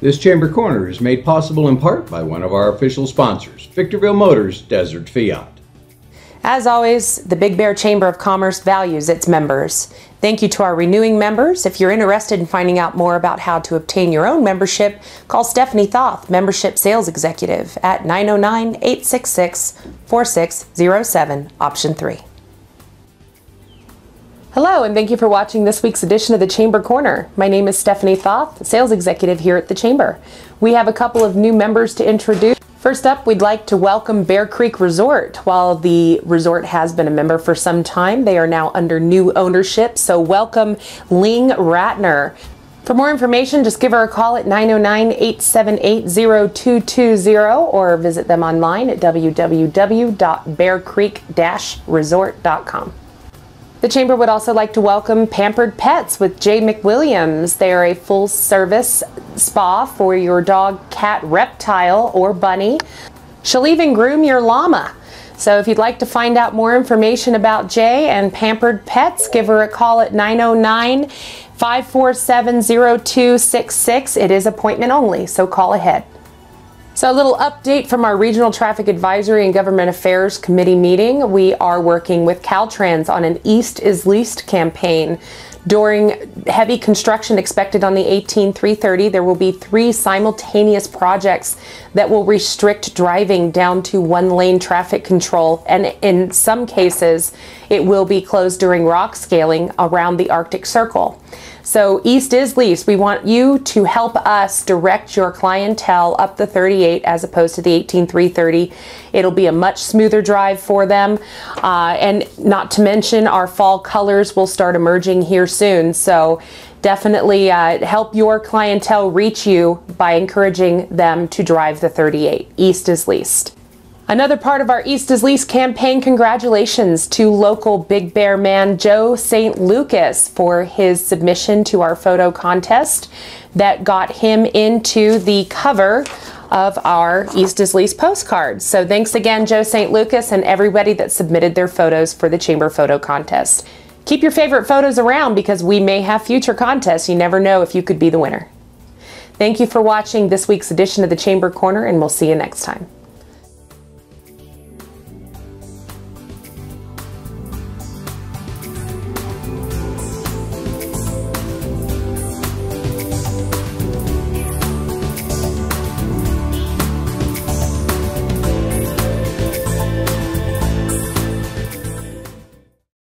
This Chamber Corner is made possible in part by one of our official sponsors, Victorville Motors Desert Fiat. As always, the Big Bear Chamber of Commerce values its members. Thank you to our renewing members. If you're interested in finding out more about how to obtain your own membership, call Stephanie Thoth, Membership Sales Executive, at 909 866 4607, option 3. Hello, and thank you for watching this week's edition of the Chamber Corner. My name is Stephanie Thoth, Sales Executive here at the Chamber. We have a couple of new members to introduce. First up, we'd like to welcome Bear Creek Resort. While the resort has been a member for some time, they are now under new ownership. So, welcome Ling Ratner. For more information, just give her a call at 909 878 0220 or visit them online at www.bearcreek resort.com. The Chamber would also like to welcome Pampered Pets with Jay McWilliams. They are a full service spa for your dog, cat, reptile, or bunny. She'll even groom your llama. So if you'd like to find out more information about Jay and Pampered Pets, give her a call at 909 547 0266. It is appointment only, so call ahead. So, a little update from our Regional Traffic Advisory and Government Affairs Committee meeting. We are working with Caltrans on an East is Least campaign. During heavy construction expected on the 18330, there will be three simultaneous projects that will restrict driving down to one lane traffic control. And in some cases, it will be closed during rock scaling around the Arctic Circle. So East is least. We want you to help us direct your clientele up the 38 as opposed to the 18330. It'll be a much smoother drive for them. Uh, and not to mention our fall colors will start emerging here soon. So definitely uh, help your clientele reach you by encouraging them to drive the 38. East is least. Another part of our East is Least campaign, congratulations to local Big Bear man Joe St. Lucas for his submission to our photo contest that got him into the cover of our East is Least postcards. So thanks again, Joe St. Lucas, and everybody that submitted their photos for the Chamber Photo Contest. Keep your favorite photos around because we may have future contests. You never know if you could be the winner. Thank you for watching this week's edition of the Chamber Corner, and we'll see you next time.